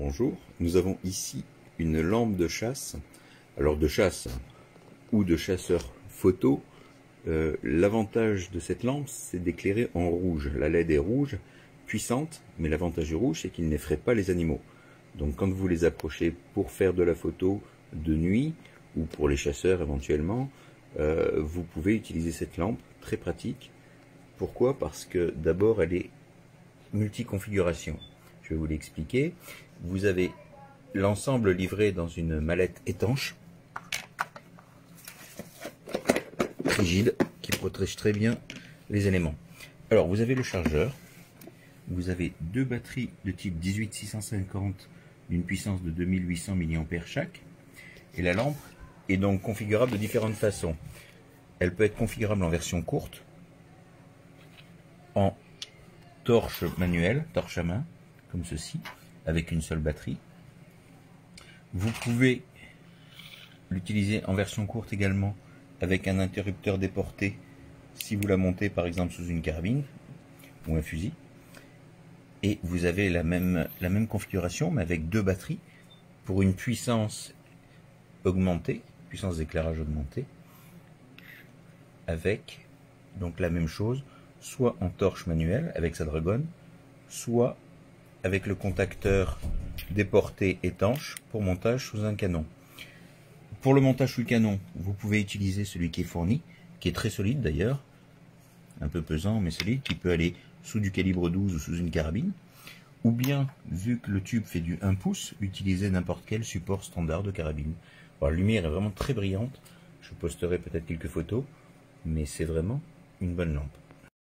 Bonjour, nous avons ici une lampe de chasse, alors de chasse ou de chasseur photo. Euh, l'avantage de cette lampe, c'est d'éclairer en rouge. La LED est rouge, puissante, mais l'avantage du rouge, c'est qu'il n'effraie pas les animaux. Donc quand vous les approchez pour faire de la photo de nuit, ou pour les chasseurs éventuellement, euh, vous pouvez utiliser cette lampe, très pratique. Pourquoi? Parce que d'abord, elle est multi-configuration. Je vais vous l'expliquer. Vous avez l'ensemble livré dans une mallette étanche, rigide, qui protège très bien les éléments. Alors, vous avez le chargeur. Vous avez deux batteries de type 18650 d'une puissance de 2800 mAh chaque. Et la lampe est donc configurable de différentes façons. Elle peut être configurable en version courte, en torche manuelle, torche à main, comme ceci, avec une seule batterie. Vous pouvez l'utiliser en version courte également avec un interrupteur déporté si vous la montez par exemple sous une carabine ou un fusil. Et vous avez la même, la même configuration mais avec deux batteries pour une puissance augmentée, puissance d'éclairage augmentée, avec donc la même chose, soit en torche manuelle avec sa dragonne, soit avec le contacteur déporté étanche pour montage sous un canon. Pour le montage sous le canon, vous pouvez utiliser celui qui est fourni, qui est très solide d'ailleurs, un peu pesant mais solide, qui peut aller sous du calibre 12 ou sous une carabine. Ou bien, vu que le tube fait du 1 pouce, utiliser n'importe quel support standard de carabine. la lumière est vraiment très brillante, je posterai peut-être quelques photos, mais c'est vraiment une bonne lampe.